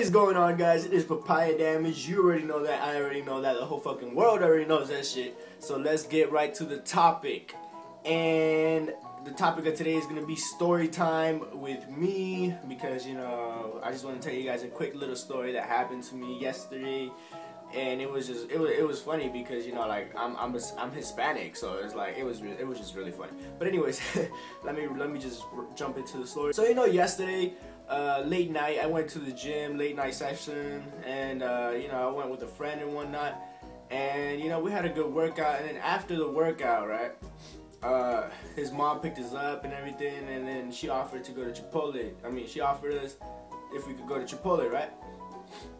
Is going on guys? It is Papaya Damage. You already know that. I already know that. The whole fucking world already knows that shit. So let's get right to the topic. And the topic of today is going to be story time with me because, you know, I just want to tell you guys a quick little story that happened to me yesterday. And it was just it was it was funny because you know like I'm I'm a, I'm Hispanic so it's like it was it was just really funny. But anyways, let me let me just jump into the story. So you know yesterday uh, late night. I went to the gym, late night session, and uh, you know I went with a friend and whatnot, and you know we had a good workout. And then after the workout, right, uh, his mom picked us up and everything, and then she offered to go to Chipotle. I mean, she offered us if we could go to Chipotle, right?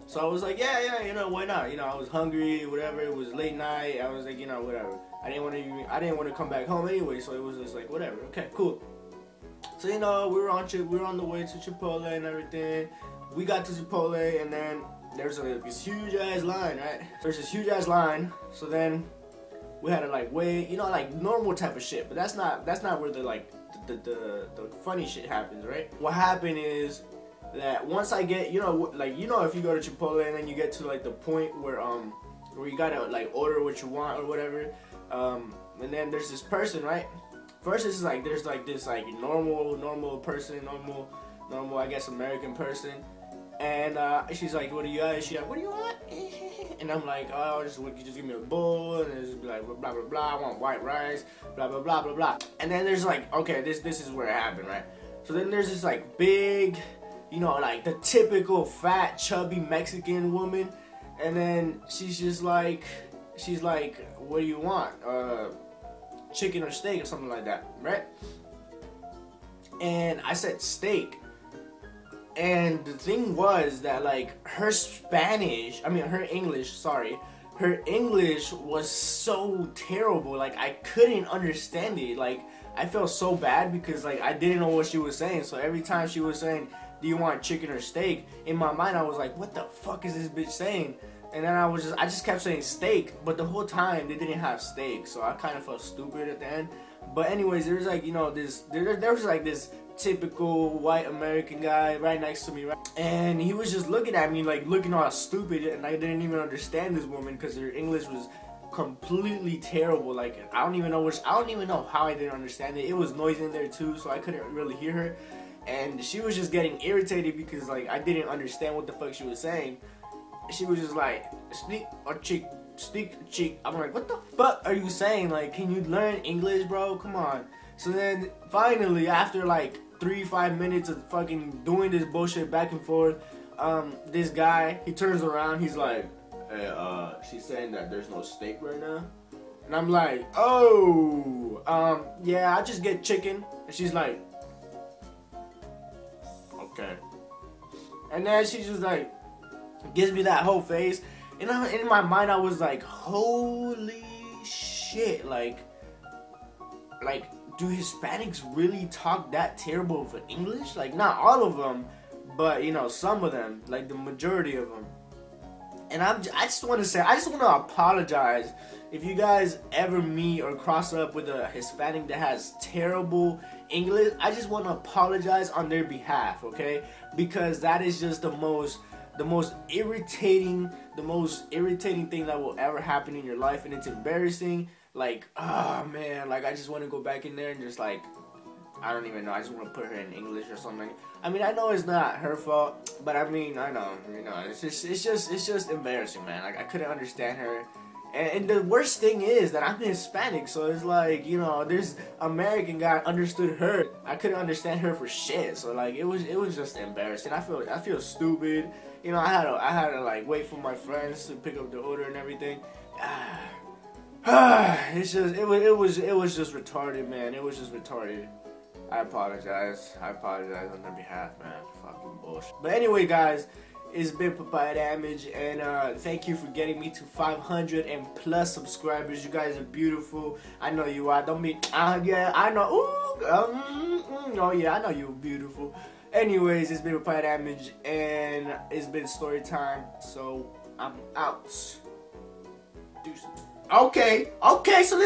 So I was like, yeah, yeah, you know, why not? You know, I was hungry, whatever. It was late night. I was like, you know, whatever. I didn't want to, I didn't want to come back home anyway. So it was just like, whatever. Okay, cool. So you know, we were on we were on the way to Chipotle and everything. We got to Chipotle and then there's a this huge ass line, right? There's this huge ass line. So then we had to like wait, you know, like normal type of shit. But that's not that's not where the like the the, the, the funny shit happens, right? What happened is that once I get, you know, like you know, if you go to Chipotle and then you get to like the point where um where you gotta like order what you want or whatever, um, and then there's this person, right? First, it's like there's like this like normal normal person, normal normal I guess American person, and uh, she's like, "What do you want?" She's like, "What do you want?" And I'm like, "Oh, just just give me a bowl," and it's like blah blah blah. I want white rice, blah blah blah blah blah. And then there's like, okay, this this is where it happened, right? So then there's this like big, you know, like the typical fat, chubby Mexican woman, and then she's just like, she's like, "What do you want?" Uh, chicken or steak or something like that, right? And I said steak. And the thing was that like her Spanish, I mean her English, sorry, her English was so terrible. Like I couldn't understand it. Like I felt so bad because like I didn't know what she was saying. So every time she was saying, "Do you want chicken or steak?" in my mind I was like, "What the fuck is this bitch saying?" And then I was just, I just kept saying steak, but the whole time they didn't have steak, so I kind of felt stupid at the end. But anyways, there's like you know this, there, there was like this typical white American guy right next to me, right? And he was just looking at me like looking all stupid, and I didn't even understand this woman because her English was completely terrible. Like I don't even know which, I don't even know how I didn't understand it. It was noisy in there too, so I couldn't really hear her. And she was just getting irritated because like I didn't understand what the fuck she was saying she was just like, sneak or cheek, sneak cheek. I'm like, what the fuck are you saying? Like, can you learn English, bro? Come on. So then finally, after like three, five minutes of fucking doing this bullshit back and forth, um, this guy, he turns around, he's like, hey, uh, she's saying that there's no steak right now. And I'm like, oh, um, yeah, I just get chicken. And she's like, okay. And then she's just like, gives me that whole face. And I, in my mind, I was like, holy shit. Like, like, do Hispanics really talk that terrible of English? Like, not all of them, but, you know, some of them. Like, the majority of them. And I'm, I just want to say, I just want to apologize if you guys ever meet or cross up with a Hispanic that has terrible English. I just want to apologize on their behalf, okay? Because that is just the most the most irritating, the most irritating thing that will ever happen in your life, and it's embarrassing. Like, oh man, like I just want to go back in there and just like, I don't even know. I just want to put her in English or something. I mean, I know it's not her fault, but I mean, I know, you know, it's just, it's just, it's just embarrassing, man. Like I couldn't understand her. And, the worst thing is that I'm Hispanic, so it's like, you know, this American guy understood her. I couldn't understand her for shit. So like, it was, it was just embarrassing. I feel, I feel stupid you know, I had to, I had to like wait for my friends to pick up the order and everything. it's just, it was, it was, it was just retarded, man. It was just retarded. I apologize. I apologize on their behalf, man. Fucking bullshit. But anyway, guys, it's been Papaya Damage, and uh, thank you for getting me to 500 and plus subscribers. You guys are beautiful. I know you are. Don't be, uh, yeah, I know. Ooh, um, mm, oh yeah, I know you're beautiful. Anyways, it's been Papaya Damage and it's been story time, so I'm out. Okay, okay, so